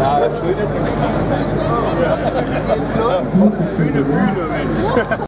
Ja, schöne Bühne, Bühne, Mensch.